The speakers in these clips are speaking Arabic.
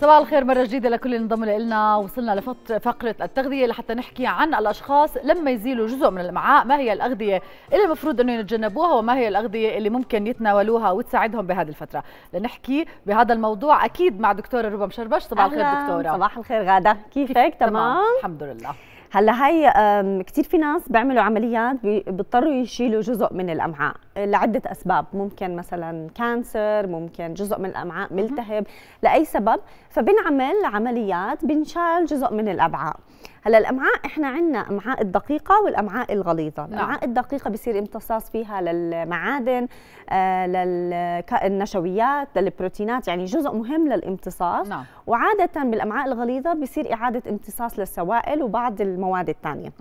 صباح الخير مرة جديدة لكل اللي انضم لنا. وصلنا لفقرة التغذية لحتى نحكي عن الأشخاص لما يزيلوا جزء من الأمعاء ما هي الأغذية اللي المفروض أنه يتجنبوها وما هي الأغذية اللي ممكن يتناولوها وتساعدهم بهذه الفترة؟ لنحكي بهذا الموضوع أكيد مع دكتورة ربا مشربش. صباح الخير دكتورة. صباح الخير غادة. كيفك؟ تمام؟ الحمد لله. هلأ هاي كثير في ناس بيعملوا عمليات بيضطروا يشيلوا جزء من الأمعاء. لعدة أسباب. ممكن مثلا كانسر ممكن جزء من الأمعاء ملتهب لأي سبب. فبنعمل عمليات بنشال جزء من الامعاء هلا الأمعاء إحنا عندنا أمعاء الدقيقة والأمعاء الغليظة. نعم. الأمعاء الدقيقة بصير امتصاص فيها للمعادن آه للنشويات للبروتينات يعني جزء مهم للامتصاص. نعم. وعادة بالأمعاء الغليظة بصير إعادة امتصاص للسوائل وبعض المواد الثانية.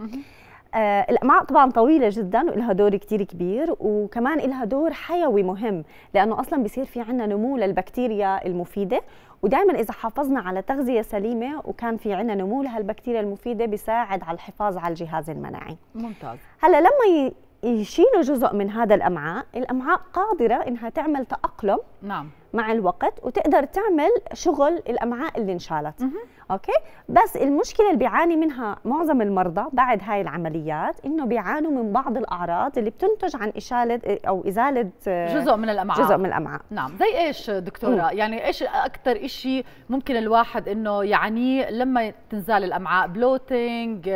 الامعاء طبعا طويلة جدا ولها دور كثير كبير وكمان لها دور حيوي مهم لأنه أصلا بصير في عندنا نمو للبكتيريا المفيدة. ودائما إذا حافظنا على تغذية سليمة وكان في عندنا نمو لهالبكتيريا المفيدة بيساعد على الحفاظ على الجهاز المناعي. ممتاز. هلأ لما يشيلوا جزء من هذا الأمعاء الأمعاء قادرة إنها تعمل تأقلم نعم. مع الوقت وتقدر تعمل شغل الأمعاء اللي انشالت. أوكي؟ بس المشكلة اللي بيعاني منها معظم المرضى بعد هاي العمليات إنه بيعانوا من بعض الأعراض اللي بتنتج عن إشالة أو إزالة جزء من الأمعاء. جزء من الأمعاء. نعم. زي إيش دكتورة؟ مم. يعني إيش أكثر شيء ممكن الواحد إنه يعنيه لما تنزال الأمعاء؟ بلوتينج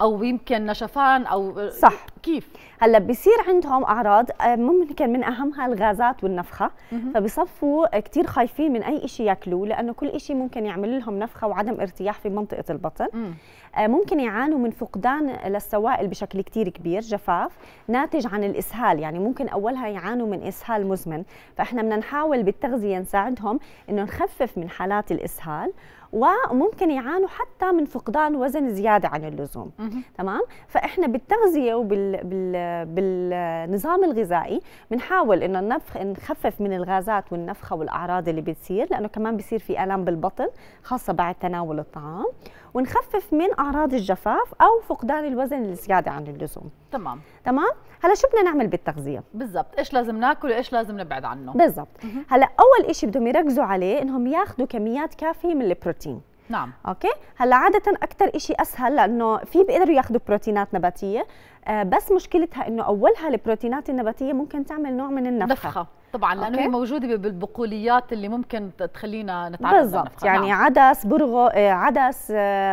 أو يمكن نشفان أو صح. كيف؟ هلأ بصير عندهم أعراض ممكن من أهمها الغازات والنفخة. فبصفوا كثير خايفين من أي شيء ياكلوه لأنه كل شيء ممكن يعمل لهم نفخة وعدم ارتياح في منطقة البطن. مم. ممكن يعانوا من فقدان للسوائل بشكل كتير كبير جفاف ناتج عن الإسهال. يعني ممكن أولها يعانوا من إسهال مزمن. فإحنا بدنا نحاول بالتغذية نساعدهم إنه نخفف من حالات الإسهال. وممكن يعانوا حتى من فقدان وزن زيادة عن اللزوم. تمام؟ فإحنا بالتغذية وبال بال بالنظام الغذائي بنحاول إنه نفخ نخفف من الغازات والنفخة والأعراض اللي بتصير لأنه كمان بصير في الام بالبطن خاصة بعد تناول الطعام ونخفف من أعراض الجفاف أو فقدان الوزن الزيادة عن اللزوم. تمام. تمام؟ هلا شو بدنا نعمل بالتغذية؟ بالضبط. إيش لازم ناكل وإيش لازم نبعد عنه. بالضبط. هلا أول شيء بدهم يركزوا عليه إنهم ياخذوا كميات كافية من البروتين. نعم. أوكي؟ هلا عادة أكثر شيء أسهل لأنه في بيقدروا ياخذوا بروتينات نباتية. آه بس مشكلتها إنه أولها البروتينات النباتية ممكن تعمل نوع من النفخة. نفخة. طبعا لأنه هي موجودة بالبقوليات اللي ممكن تخلينا نتعرض بالضبط يعني نعم. عدس برغو عدس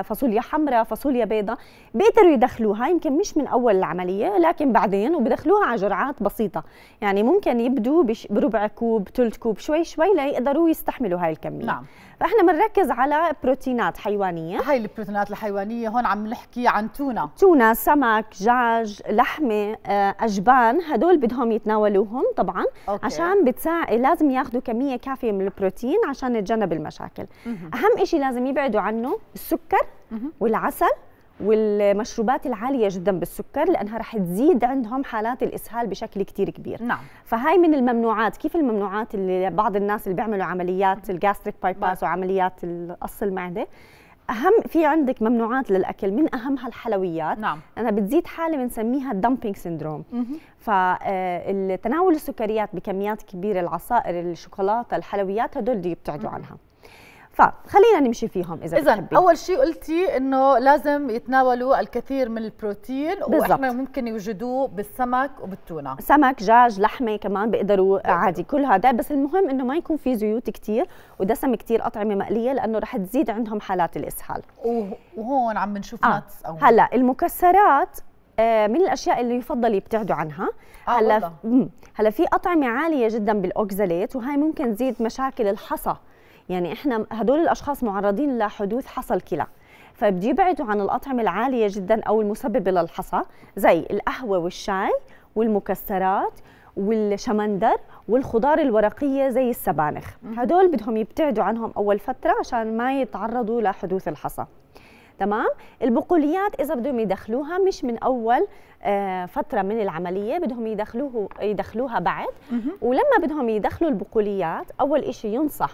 فاصوليا حمراء فاصوليا بيضاء بيقدروا يدخلوها يمكن مش من أول العملية لكن بعدين وبدخلوها على جرعات بسيطة. يعني ممكن يبدوا بربع كوب ثلث كوب شوي شوي ليقدروا يستحملوا هاي الكميه نعم. فإحنا بنركز على بروتينات حيوانية. هاي البروتينات الحيوانية هون عم نحكي عن تونة. تونة سمك دجاج لحمة أجبان هدول بدهم يتناولوهم طبعا أوكي. عشان بتساعد لازم ياخذوا كمية كافية من البروتين عشان نتجنب المشاكل مه. أهم شيء لازم يبعدوا عنه السكر مه. والعسل والمشروبات العالية جدا بالسكر لأنها رح تزيد عندهم حالات الإسهال بشكل كتير كبير نعم. فهاي من الممنوعات كيف الممنوعات اللي بعض الناس اللي بيعملوا عمليات ال gastric bypass وعمليات قص المعدة أهم في عندك ممنوعات للأكل من أهمها الحلويات. نعم. أنا بتزيد حاله بنسميها ال dumping syndrome فتناول السكريات بكميات كبيرة العصائر الشوكولاتة الحلويات هدول دي يبتعدوا عنها. فخلينا نمشي فيهم إذا اذا أول شيء قلتي إنه لازم يتناولوا الكثير من البروتين بالزبط. وإحنا ممكن يوجدوه بالسمك وبالتونة. سمك دجاج لحمة كمان بيقدروا عادي كل هذا بس المهم إنه ما يكون في زيوت كثير ودسم كثير أطعمة مقلية لأنه رح تزيد عندهم حالات الإسهال. وهون عم بنشوف آه. ناتس أو هلأ المكسرات من الأشياء اللي يفضل يبتعدوا عنها. آه هلأ هلأ في أطعمة عالية جدا بالأوكزاليت وهي ممكن تزيد مشاكل الحصى. يعني إحنا هدول الأشخاص معرضين لحدوث حصى الكلى فبدي يبعدوا عن الأطعمة العالية جدا أو المسببة للحصى زي القهوة والشاي والمكسرات والشمندر والخضار الورقية زي السبانخ. هدول بدهم يبتعدوا عنهم أول فترة عشان ما يتعرضوا لحدوث الحصى. تمام؟ البقوليات إذا بدهم يدخلوها مش من أول آه فترة من العملية بدهم يدخلوه يدخلوها بعد. ولما بدهم يدخلوا البقوليات أول شيء ينصح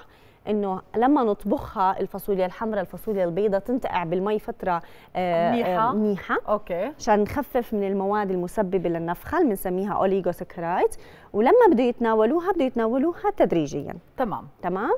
إنه لما نطبخها الفاصوليا الحمراء الفاصوليا البيضاء تنتقع بالمي فترة منيحة. منيحة. أوكي. عشان نخفف من المواد المسببة للنفخة اللي بنسميها oligosaccharide ولما بده يتناولوها بده يتناولوها تدريجيا. تمام. تمام؟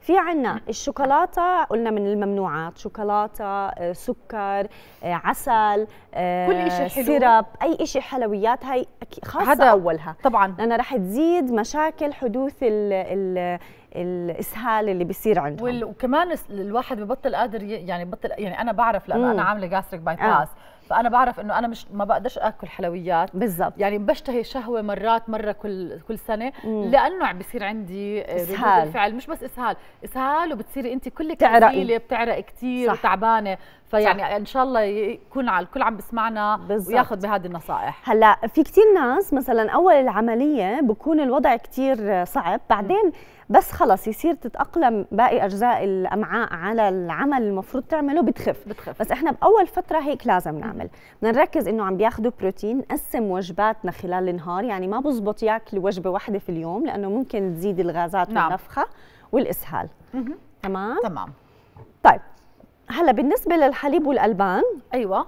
في عنا الشوكولاتة قلنا من الممنوعات شوكولاتة آه، سكر آه، عسل آه، كل إشي حلو. syrup أي شيء حلويات هاي خاصة هذا- أولها. طبعا. لانها رح تزيد مشاكل حدوث ال ال الإسهال اللي بيصير عندهم. وال- وكمان الواحد ببطل قادر يعني ببطل يعني أنا بعرف لأنه. أنا عاملة gastric bypass فأنا بعرف إنه أنا مش ما بقدرش آكل حلويات بالضبط يعني بشتهي شهوة مرات مرة كل كل سنة مم. لأنه عم بيصير عندي ردود إسهال. الفعل مش بس إسهال إسهال وبتصيري انت كلك تعرقي. رزيله بتعرق كثير. وتعبانة فيعني إن شاء الله يكون على الكل عم بسمعنا بالضبط. وياخذ بهذه النصائح. هلأ في كتير ناس مثلا أول العملية بكون الوضع كتير صعب بعدين بس خلص يصير تتأقلم باقي أجزاء الأمعاء على العمل المفروض تعمله بتخف. بتخف. بس إحنا بأول فترة هيك لازم نعمل. بدنا نركز إنه عم بياخذوا بروتين نقسم وجباتنا خلال النهار يعني ما بزبط ياكلوا وجبة واحدة في اليوم لأنه ممكن تزيد الغازات نعم. والنفخة والإسهال. تمام؟ تمام. طيب. هلا بالنسبة للحليب والألبان أيوه.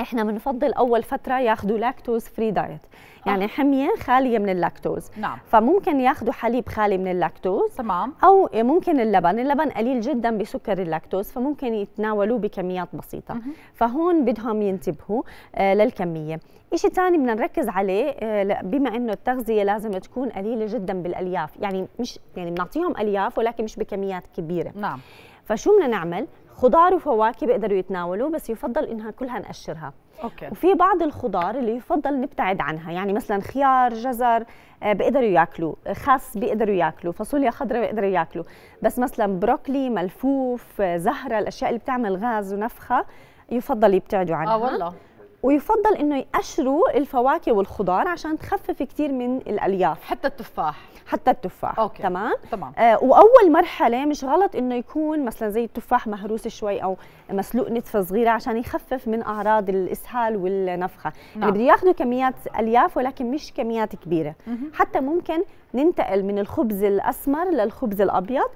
إحنا بنفضل أول فترة ياخذوا lactose free diet يعني حمية خالية من اللاكتوز نعم. فممكن ياخذوا حليب خالي من اللاكتوز تمام. أو ممكن اللبن اللبن قليل جدا بسكر اللاكتوز فممكن يتناولوه بكميات بسيطة. مهم. فهون بدهم ينتبهوا آه، للكمية. شيء ثاني بدنا نركز عليه آه، بما إنه التغذية لازم تكون قليلة جدا بالألياف يعني مش يعني بنعطيهم ألياف ولكن مش بكميات كبيرة. نعم. فشو بدنا نعمل؟ خضار وفواكه بيقدروا يتناولوا بس يفضل إنها كلها نقشرها. أوكي. وفي بعض الخضار اللي يفضل نبتعد عنها يعني مثلا خيار جزر آه، بيقدروا ياكلوا. خس بيقدروا ياكلوا. فاصوليا خضراء بيقدروا ياكلوا. بس مثلا بروكلي ملفوف آه، زهرة الأشياء اللي بتعمل غاز ونفخة يفضل يبتعدوا عنها. آه والله. ويفضل إنه يقشروا الفواكه والخضار عشان تخفف كثير من الألياف. حتى التفاح. حتى التفاح. أوكي. تمام؟ تمام. آه وأول مرحلة مش غلط إنه يكون مثلا زي التفاح مهروس شوي أو مسلوق نتفة صغيرة عشان يخفف من أعراض الإسهال والنفخة. نعم. اللي بده ياخذوا كميات ألياف ولكن مش كميات كبيرة. مهم. حتى ممكن ننتقل من الخبز الأسمر للخبز الأبيض.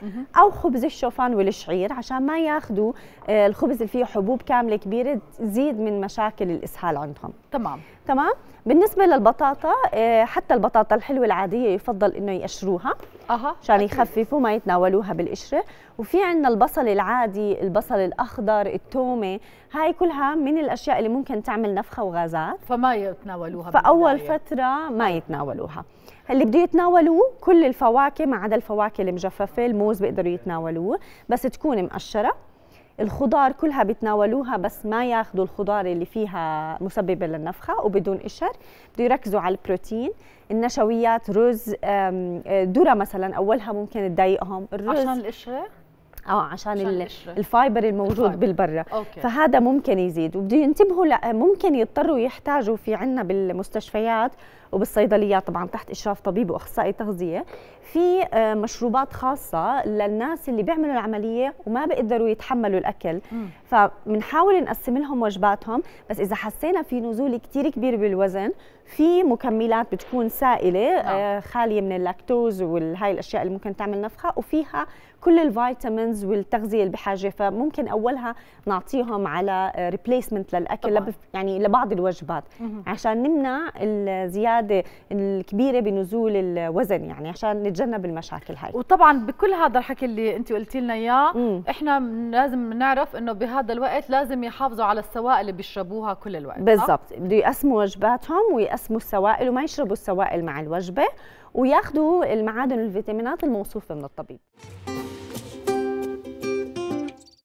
أو خبز الشوفان والشعير عشان ما ياخذوا آه، الخبز اللي فيه حبوب كاملة كبيرة تزيد من مشاكل الإسهال عندهم. تمام. تمام؟ بالنسبة للبطاطا آه، حتى البطاطا الحلوة العادية يفضل إنه يقشروها. أها عشان. يخففوا ما يتناولوها بالقشرة. وفي عندنا البصل العادي البصل الأخضر التومة. هاي كلها من الأشياء اللي ممكن تعمل نفخة وغازات. فما يتناولوها فأول بالبداية. فترة ما يتناولوها. اللي بده يتناولوه كل الفواكه ما عدا الفواكه المجففة الموز بيقدروا يتناولوه بس تكون مقشرة. الخضار كلها بيتناولوها بس ما ياخذوا الخضار اللي فيها مسببه للنفخة وبدون قشر بده يركزوا على البروتين النشويات رز أم، ذرة مثلا أولها ممكن تضايقهم. الرز عشان القشرة؟ آه عشان, عشان. ال fiber الموجود ال fiber. بالبرة. أوكي. فهذا ممكن يزيد. وبده ينتبهوا لا ممكن يضطروا يحتاجوا في عنا بالمستشفيات وبالصيدليات طبعا تحت إشراف طبيب وأخصائي تغذية في آه، مشروبات خاصة للناس اللي بيعملوا العملية وما بيقدروا يتحملوا الأكل. فبنحاول نقسم لهم وجباتهم بس إذا حسينا في نزول كتير كبير بالوزن في مكملات بتكون سائلة نعم. آه، خالية من اللاكتوز وهاي الأشياء اللي ممكن تعمل نفخة وفيها كل ال vitamins والتغذية اللي بحاجة فممكن أولها نعطيهم على replacement للأكل طبعاً. يعني لبعض الوجبات. عشان نمنع الزياده الكبيرة بنزول الوزن يعني عشان نتجنب المشاكل هاي وطبعا بكل هذا الحكي اللي انت قلتي لنا إياه. إحنا لازم نعرف إنه بهذا الوقت لازم يحافظوا على السوائل اللي بيشربوها كل الوقت؟ بالضبط بده يقسموا وجباتهم ويقسموا السوائل وما يشربوا السوائل مع الوجبة وياخذوا المعادن والفيتامينات الموصوفة من الطبيب